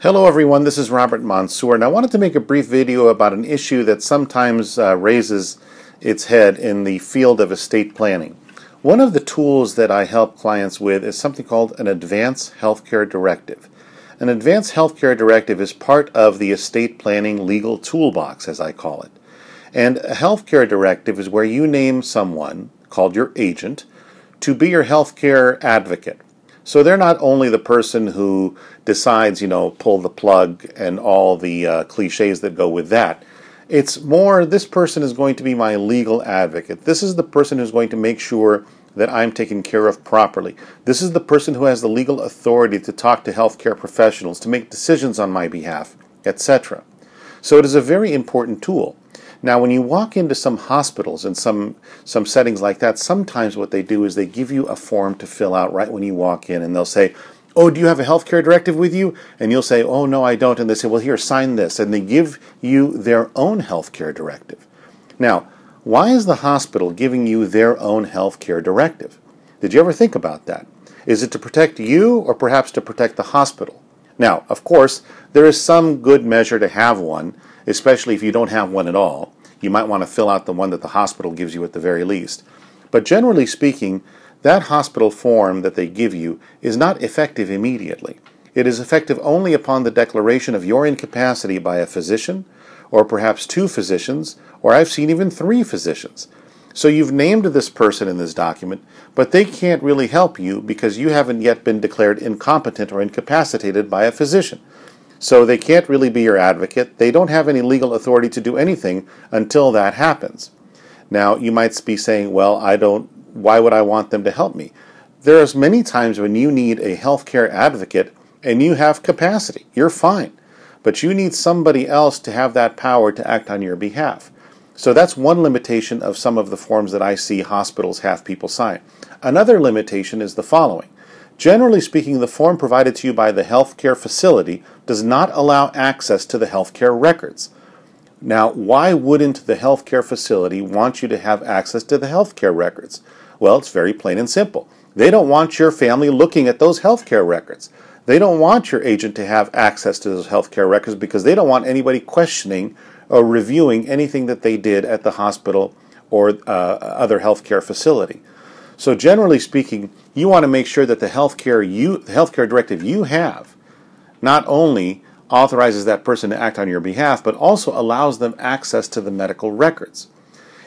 Hello everyone, this is Robert Mansour, and I wanted to make a brief video about an issue that sometimes uh, raises its head in the field of estate planning. One of the tools that I help clients with is something called an Advance Healthcare Directive. An Advance Healthcare Directive is part of the estate planning legal toolbox, as I call it. And a healthcare directive is where you name someone, called your agent, to be your healthcare advocate. So they're not only the person who decides, you know, pull the plug and all the uh, cliches that go with that. It's more, this person is going to be my legal advocate. This is the person who's going to make sure that I'm taken care of properly. This is the person who has the legal authority to talk to healthcare professionals, to make decisions on my behalf, etc. So it is a very important tool. Now, when you walk into some hospitals and some some settings like that, sometimes what they do is they give you a form to fill out right when you walk in, and they'll say, "Oh, do you have a healthcare directive with you?" And you'll say, "Oh, no, I don't." And they say, "Well, here, sign this," and they give you their own healthcare directive. Now, why is the hospital giving you their own healthcare directive? Did you ever think about that? Is it to protect you, or perhaps to protect the hospital? Now, of course, there is some good measure to have one especially if you don't have one at all. You might want to fill out the one that the hospital gives you at the very least. But generally speaking, that hospital form that they give you is not effective immediately. It is effective only upon the declaration of your incapacity by a physician, or perhaps two physicians, or I've seen even three physicians. So you've named this person in this document, but they can't really help you because you haven't yet been declared incompetent or incapacitated by a physician. So they can't really be your advocate. They don't have any legal authority to do anything until that happens. Now, you might be saying, well, I don't, why would I want them to help me? There's many times when you need a healthcare advocate and you have capacity. You're fine. But you need somebody else to have that power to act on your behalf. So that's one limitation of some of the forms that I see hospitals have people sign. Another limitation is the following Generally speaking, the form provided to you by the healthcare facility does not allow access to the healthcare records. Now, why wouldn't the healthcare facility want you to have access to the healthcare records? Well, it's very plain and simple. They don't want your family looking at those healthcare records. They don't want your agent to have access to those healthcare records because they don't want anybody questioning or reviewing anything that they did at the hospital or uh, other healthcare facility. So generally speaking, you want to make sure that the healthcare you the healthcare directive you have not only authorizes that person to act on your behalf, but also allows them access to the medical records.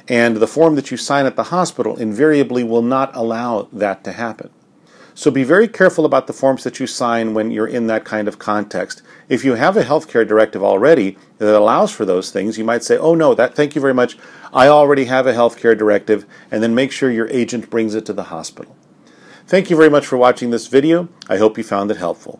And the form that you sign at the hospital invariably will not allow that to happen. So be very careful about the forms that you sign when you're in that kind of context. If you have a healthcare directive already that allows for those things, you might say, "Oh no, that thank you very much. I already have a healthcare directive," and then make sure your agent brings it to the hospital. Thank you very much for watching this video. I hope you found it helpful.